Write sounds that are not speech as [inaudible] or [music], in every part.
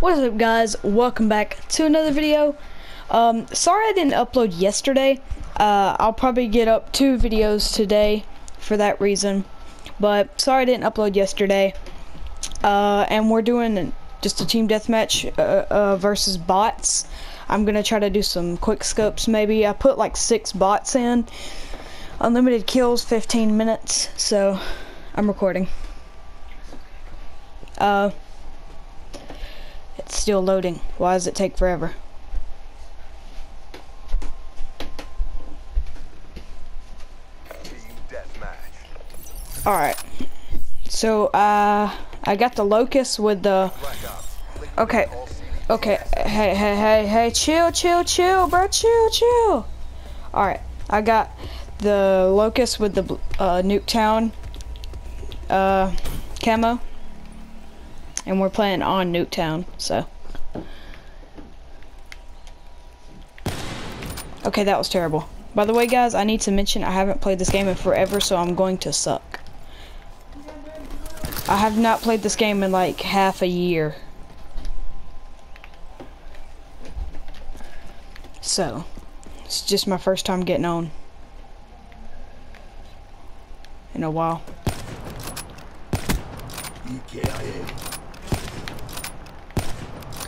What is up guys? Welcome back to another video. Um, sorry I didn't upload yesterday. Uh, I'll probably get up two videos today for that reason. But sorry I didn't upload yesterday. Uh, and we're doing just a team deathmatch uh, uh, versus bots. I'm gonna try to do some quick scopes maybe. I put like six bots in. Unlimited kills, 15 minutes. So I'm recording. Uh, it's still loading. Why does it take forever? Alright. So, uh, I got the locust with the... Okay. Okay. Hey, hey, hey, hey, chill, chill, chill, bro. Chill, chill. Alright. I got the locust with the uh, Nuketown uh, camo and we're playing on Nuketown, so. Okay, that was terrible. By the way, guys, I need to mention I haven't played this game in forever, so I'm going to suck. I have not played this game in like half a year. So, it's just my first time getting on. In a while.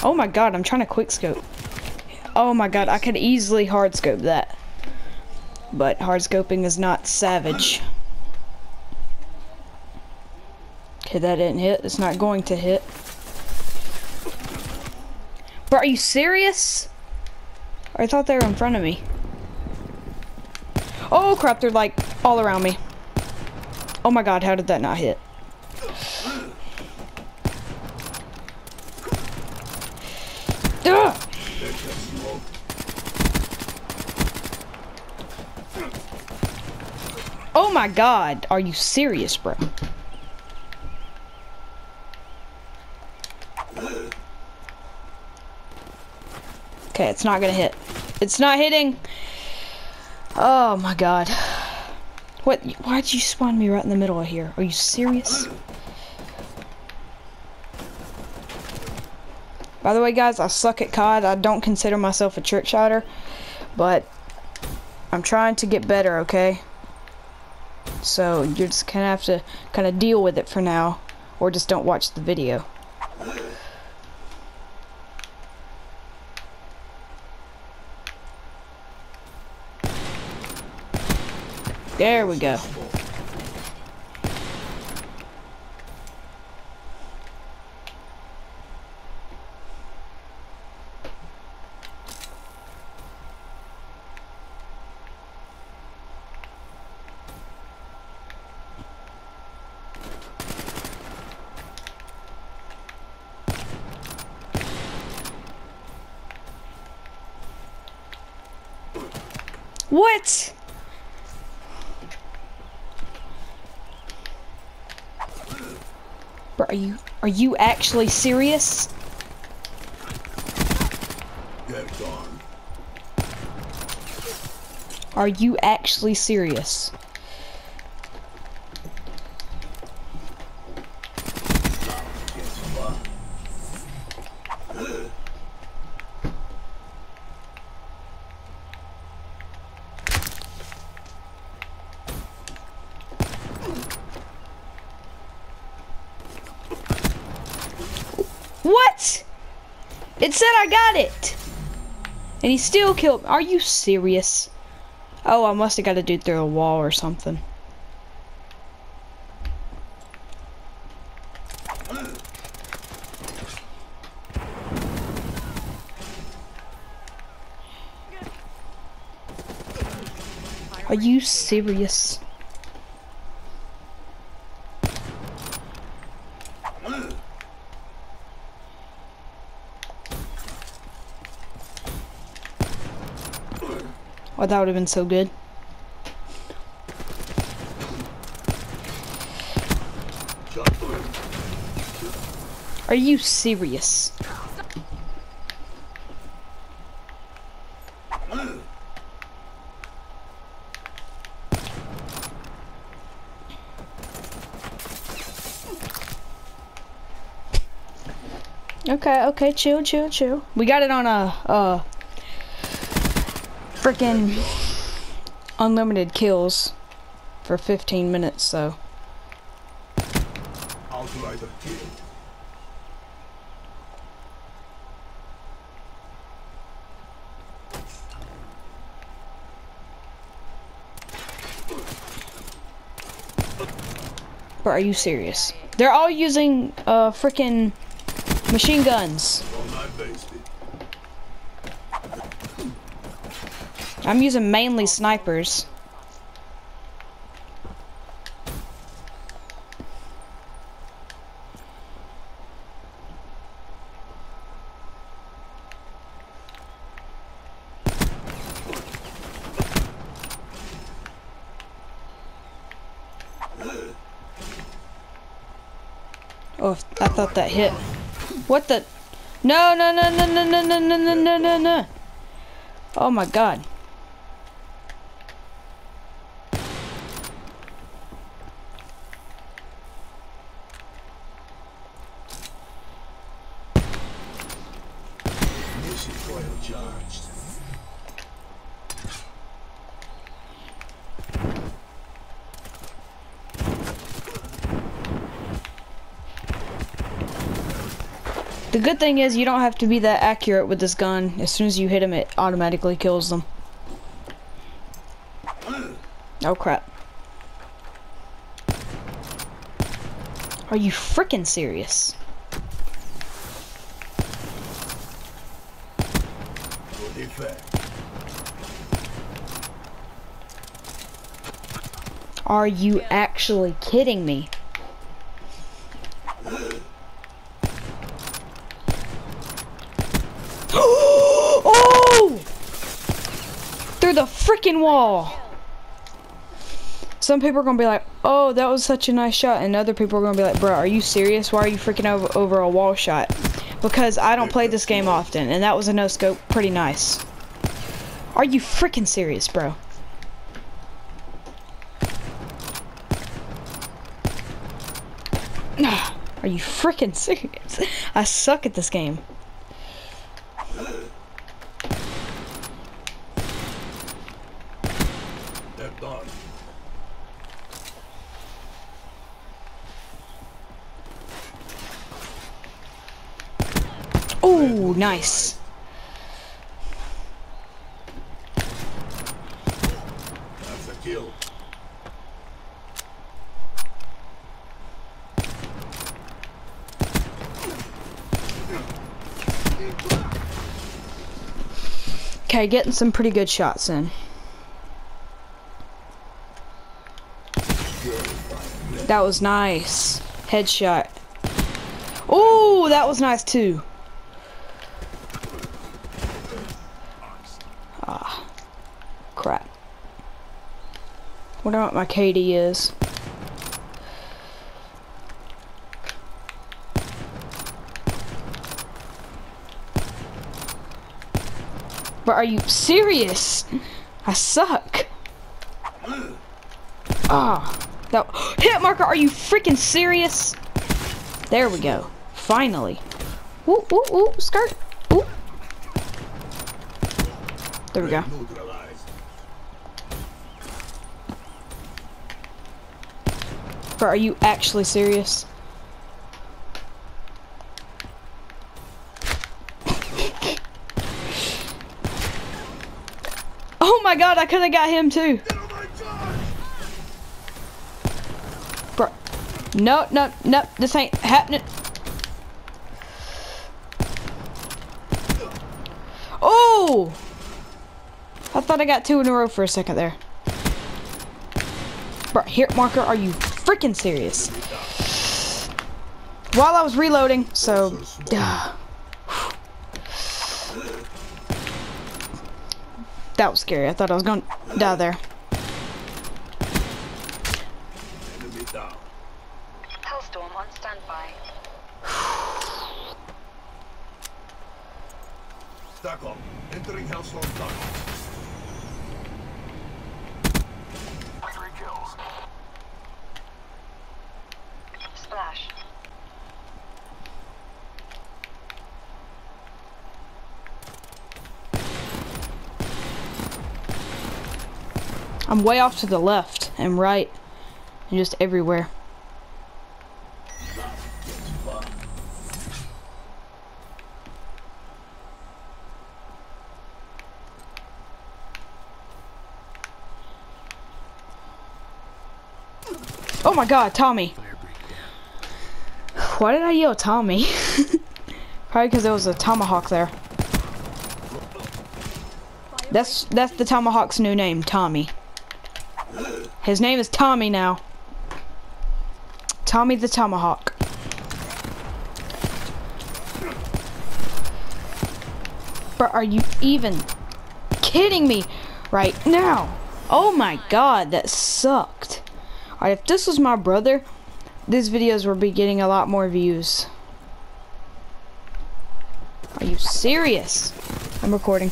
Oh my god, I'm trying to quick scope. Oh my god, I could easily hard scope that. But hard scoping is not savage. Okay, that didn't hit. It's not going to hit. Bro, are you serious? I thought they were in front of me. Oh crap, they're like all around me. Oh my god, how did that not hit? Oh my god, are you serious, bro? Okay, it's not gonna hit. It's not hitting. Oh my god. What? Why'd you spawn me right in the middle of here? Are you serious? By the way, guys, I suck at COD. I don't consider myself a trick shotter, but I'm trying to get better, okay? So you're just gonna have to kind of deal with it for now, or just don't watch the video. There we go. What? Bro, are you are you actually serious? Are you actually serious? What? It said I got it. And he still killed me. Are you serious? Oh, I must have got a dude through a wall or something. Are you serious? Oh, that would have been so good. Are you serious? Okay, okay, chill, chill, chill. We got it on a, uh, freaking unlimited kills for 15 minutes, so. But are you serious? They're all using, uh, freaking machine guns. On my base. I'm using mainly snipers. Oh, I thought that hit. What the? No, no, no, no, no, no, no, no, no, no, no. Oh my god. The good thing is you don't have to be that accurate with this gun. As soon as you hit them, it automatically kills them. Oh crap. Are you freaking serious? Are you actually kidding me? oh! Through the freaking wall. Some people are gonna be like, "Oh, that was such a nice shot," and other people are gonna be like, "Bro, are you serious? Why are you freaking over over a wall shot?" Because I don't play this game often, and that was a no scope, pretty nice. Are you freaking serious, bro? [sighs] Are you freaking [laughs] serious? I suck at this game. They're done. Oh, nice. That's a kill. Okay, getting some pretty good shots in. That was nice. Headshot. Oh, that was nice too. Ah, crap. Wonder what my KD is. But are you serious? I suck. Ah, that hit marker. Are you freaking serious? There we go. Finally. Woo, woo, woo, skirt. Woo. There we go. But are you actually serious? [laughs] Oh my god, I could have got him too. No, no, no, this ain't happening. Oh! I thought I got two in a row for a second there. Bro, here, marker, are you freaking serious? While I was reloading, so. Duh. That was scary. I thought I was to die there. Hellstorm on standby. Stack up. Entering Hellstorm target. Three kills. Splash. I'm way off to the left and right and just everywhere. Oh my god, Tommy. Why did I yell Tommy? [laughs] Probably because there was a tomahawk there. That's that's the tomahawk's new name, Tommy. His name is Tommy now. Tommy the Tomahawk. But are you even kidding me right now? Oh my god, that sucked. If this was my brother, these videos would be getting a lot more views. Are you serious? I'm recording.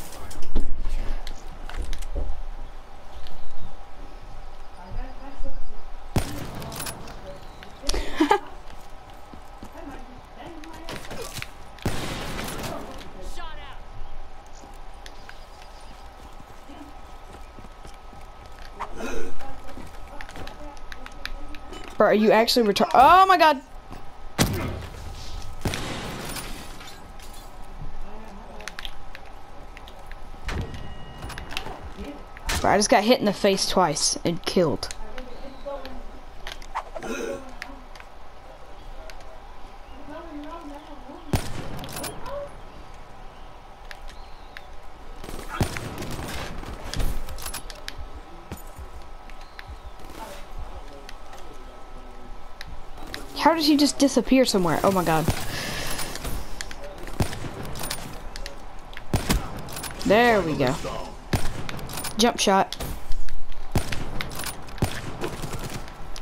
Bro, are you actually return? Oh my god! Bro, I just got hit in the face twice and killed. How did he just disappear somewhere? Oh my god. There we go. Jump shot.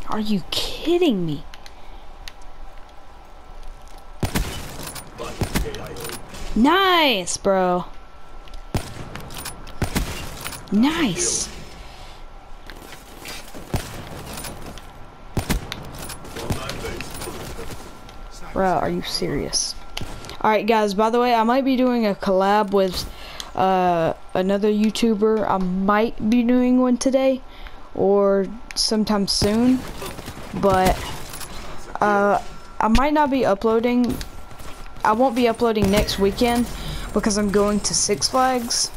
Are you kidding me? Nice, bro. Nice. Bro, are you serious? Alright guys, by the way, I might be doing a collab with uh, another YouTuber. I might be doing one today or sometime soon. But uh, I might not be uploading. I won't be uploading next weekend because I'm going to Six Flags.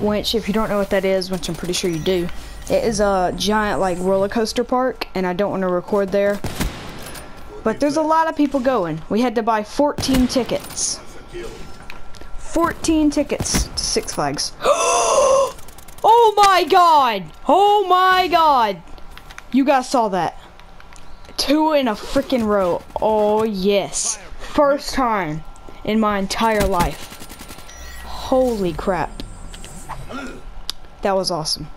Which, if you don't know what that is, which I'm pretty sure you do, it is a giant like roller coaster park, and I don't want to record there but there's a lot of people going. We had to buy 14 tickets. 14 tickets to Six Flags. [gasps] oh my god! Oh my god! You guys saw that. Two in a freaking row. Oh yes. First time in my entire life. Holy crap. That was awesome.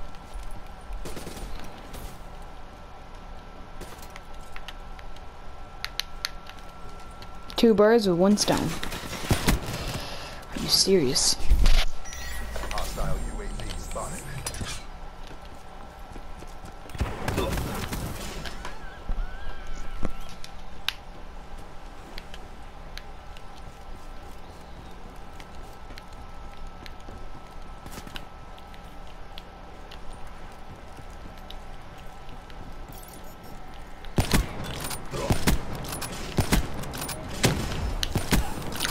Two birds with one stone. Are you serious? Hostile UAV spotted.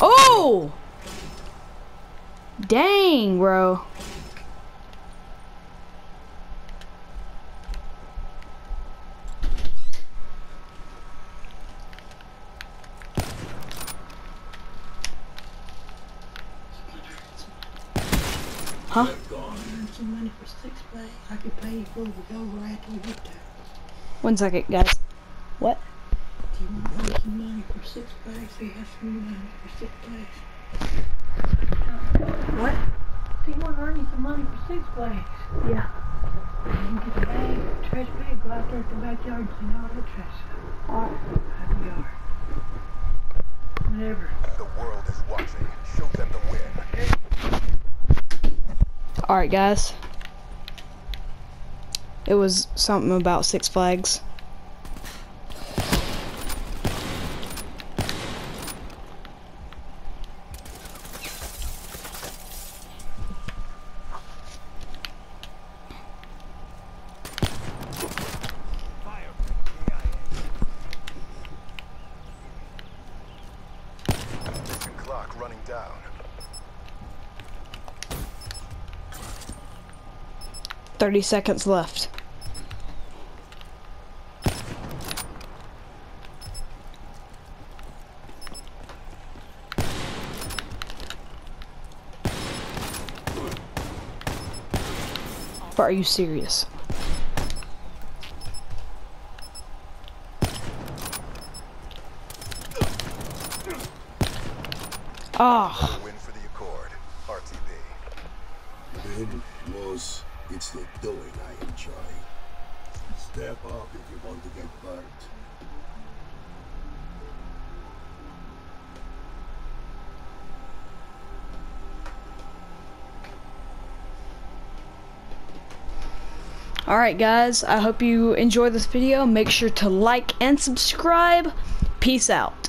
Oh! Dang, bro. Huh? some money for Six Flags. I could pay you for the go right after we get there. One second, guys. What? Do you want some money for Six Flags? They have some money for Six Flags. What? Do you want to earn you some money for Six Flags? Yeah. You get a bag, trash bag, go out there at the backyard and clean all that trash up. Alright. Out of the yard. Whatever. The world is watching. Show them the win. Alright, guys. It was something about Six Flags. Running down. Thirty seconds left. But are you serious? Ah, Win for the Accord. RTB. Win, lose, it's the doing I enjoy. Step up if you want to get burnt. Alright guys, I hope you enjoy this video. Make sure to like and subscribe. Peace out.